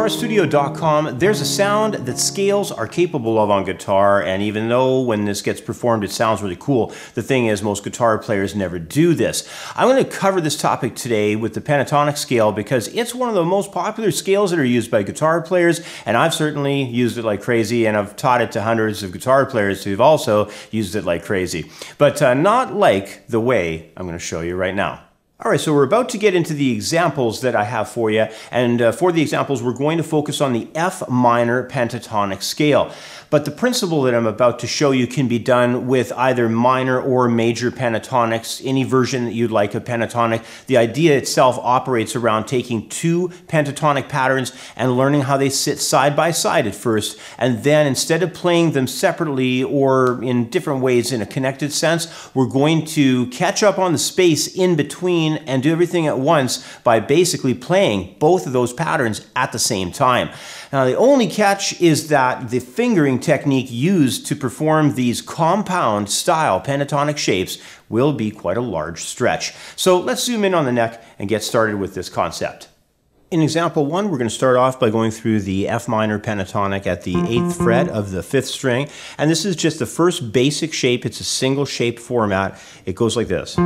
GuitarStudio.com, there's a sound that scales are capable of on guitar, and even though when this gets performed it sounds really cool, the thing is most guitar players never do this. I'm going to cover this topic today with the pentatonic scale because it's one of the most popular scales that are used by guitar players, and I've certainly used it like crazy, and I've taught it to hundreds of guitar players who've also used it like crazy. But uh, not like the way I'm going to show you right now. All right, so we're about to get into the examples that I have for you. And uh, for the examples, we're going to focus on the F minor pentatonic scale. But the principle that I'm about to show you can be done with either minor or major pentatonics, any version that you'd like of pentatonic. The idea itself operates around taking two pentatonic patterns and learning how they sit side by side at first. And then instead of playing them separately or in different ways in a connected sense, we're going to catch up on the space in between and do everything at once by basically playing both of those patterns at the same time. Now, the only catch is that the fingering technique used to perform these compound style pentatonic shapes will be quite a large stretch. So let's zoom in on the neck and get started with this concept. In example one, we're going to start off by going through the F minor pentatonic at the 8th fret of the 5th string. And this is just the first basic shape. It's a single shape format. It goes like this.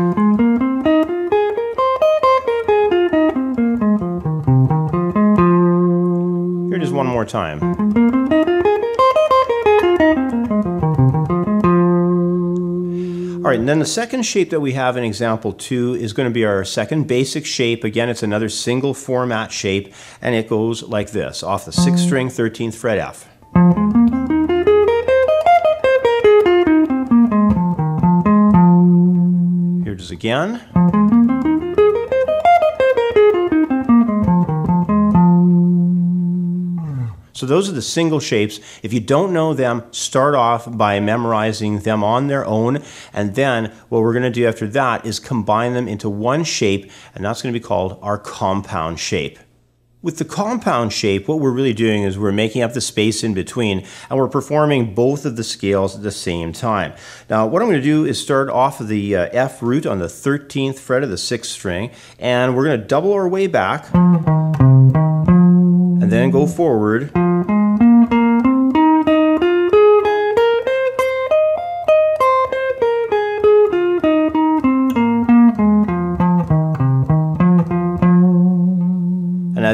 One more time. All right, and then the second shape that we have in example two is going to be our second basic shape. Again, it's another single format shape, and it goes like this, off the 6th string, 13th fret F. Here it is again. So those are the single shapes. If you don't know them, start off by memorizing them on their own. And then what we're going to do after that is combine them into one shape, and that's going to be called our compound shape. With the compound shape, what we're really doing is we're making up the space in between and we're performing both of the scales at the same time. Now, what I'm going to do is start off of the uh, F root on the 13th fret of the 6th string and we're going to double our way back and then go forward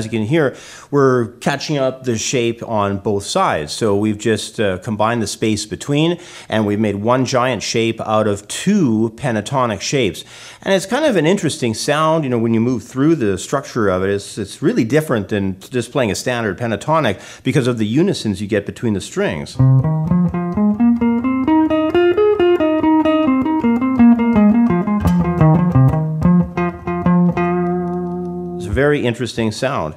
as you can hear, we're catching up the shape on both sides. So we've just uh, combined the space between and we've made one giant shape out of two pentatonic shapes. And it's kind of an interesting sound, you know, when you move through the structure of it. It's, it's really different than just playing a standard pentatonic because of the unisons you get between the strings. Very interesting sound.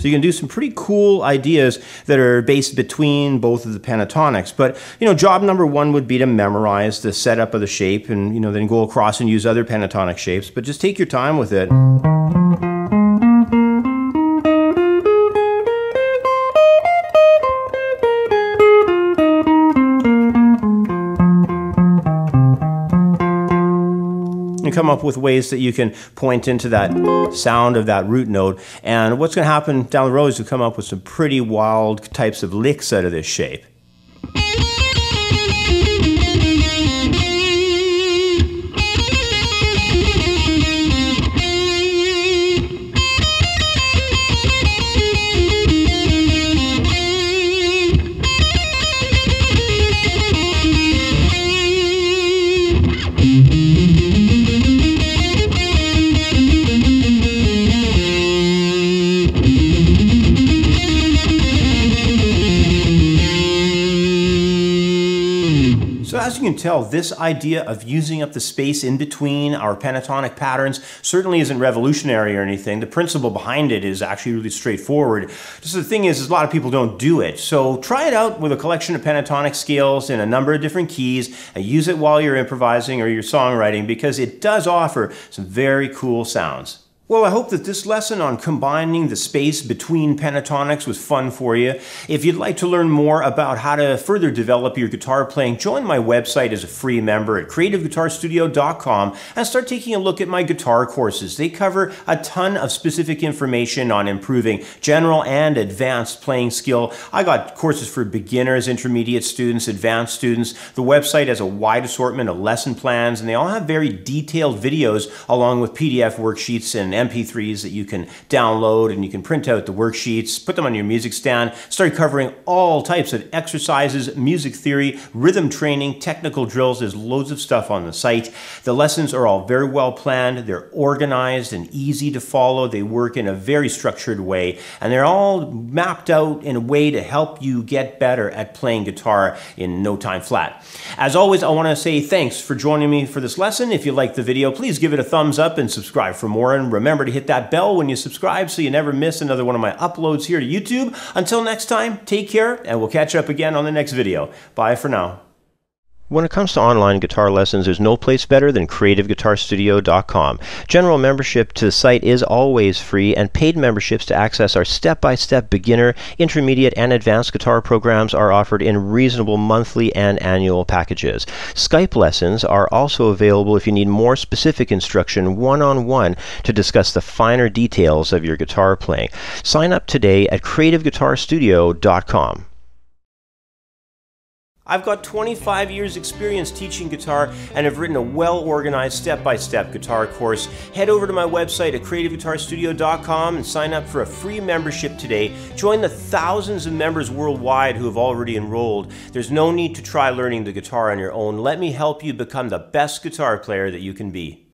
So you can do some pretty cool ideas that are based between both of the pentatonics. But, you know, job number one would be to memorize the setup of the shape and, you know, then go across and use other pentatonic shapes. But just take your time with it. Come up with ways that you can point into that sound of that root note. And what's going to happen down the road is you come up with some pretty wild types of licks out of this shape. You can tell, this idea of using up the space in between our pentatonic patterns certainly isn't revolutionary or anything. The principle behind it is actually really straightforward. Just the thing is, is a lot of people don't do it. So try it out with a collection of pentatonic scales in a number of different keys and use it while you're improvising or you're songwriting because it does offer some very cool sounds. Well, I hope that this lesson on combining the space between pentatonics was fun for you. If you'd like to learn more about how to further develop your guitar playing, join my website as a free member at creativeguitarstudio.com and start taking a look at my guitar courses. They cover a ton of specific information on improving general and advanced playing skill. I got courses for beginners, intermediate students, advanced students. The website has a wide assortment of lesson plans and they all have very detailed videos along with PDF worksheets and MP3s that you can download and you can print out the worksheets, put them on your music stand, start covering all types of exercises, music theory, rhythm training, technical drills. There's loads of stuff on the site. The lessons are all very well planned, they're organized and easy to follow. They work in a very structured way, and they're all mapped out in a way to help you get better at playing guitar in no time flat. As always, I want to say thanks for joining me for this lesson. If you liked the video, please give it a thumbs up and subscribe for more. And remember, Remember to hit that bell when you subscribe so you never miss another one of my uploads here to YouTube. Until next time, take care, and we'll catch up again on the next video. Bye for now. When it comes to online guitar lessons, there's no place better than CreativeGuitarStudio.com. General membership to the site is always free, and paid memberships to access our step by step beginner, intermediate, and advanced guitar programs are offered in reasonable monthly and annual packages. Skype lessons are also available if you need more specific instruction one on one to discuss the finer details of your guitar playing. Sign up today at CreativeGuitarStudio.com. I've got 25 years experience teaching guitar and have written a well-organized step-by-step guitar course. Head over to my website at creativeguitarstudio.com and sign up for a free membership today. Join the thousands of members worldwide who have already enrolled. There's no need to try learning the guitar on your own. Let me help you become the best guitar player that you can be.